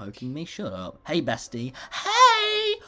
Poking me? Shut up. Hey, bestie. Hey!